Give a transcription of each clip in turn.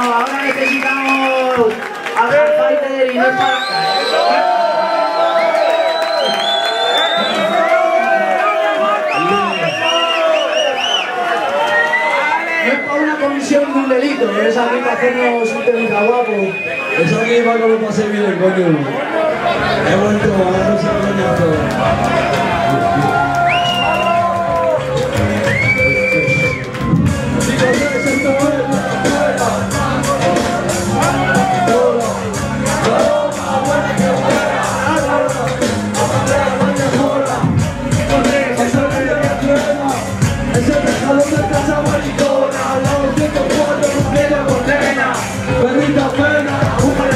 Bueno, ahora necesitamos a Fighter y no es para... comisión de un delito, es aquí para hacernos un temita guapo. Eso aquí va como para servir el coño. He vuelto, ahora no se coño دفانا هما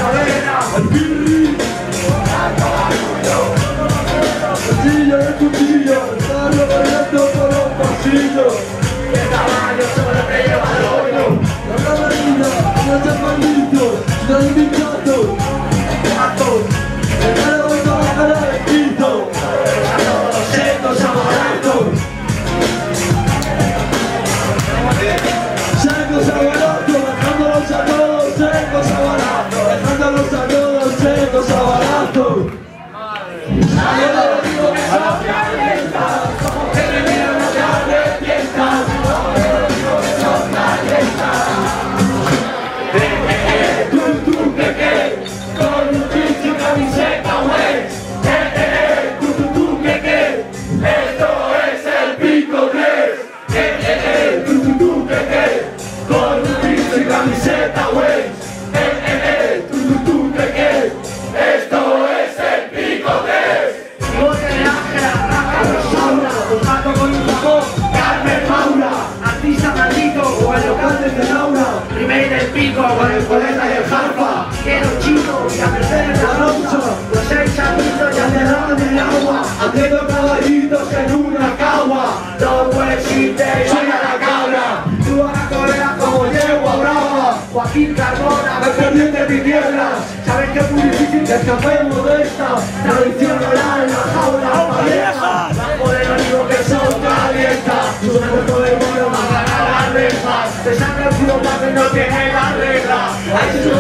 Joaquín Cardona Me perdí entre tinieblas Sabes que es muy difícil que escapemos de esta Tradición oral en la jaula pareja Bajo del olivo que son calienta Sus cuerpo del mono más la reja De sangre puro padre no tiene la regla. Ahí se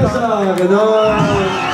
Danke, Sir, genau.